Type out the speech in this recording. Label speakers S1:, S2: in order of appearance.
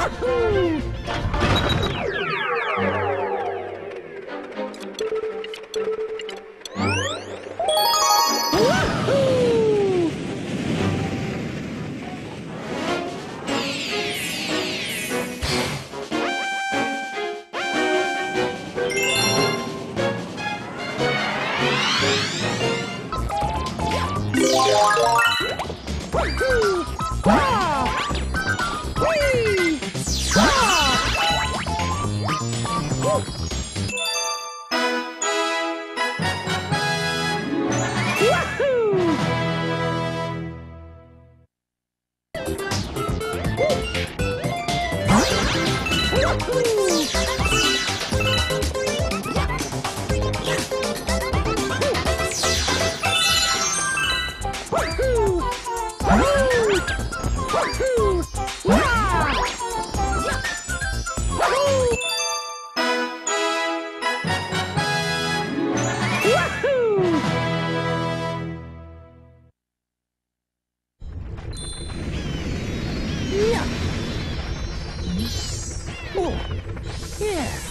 S1: Woohoo!
S2: Yeah. Yeah.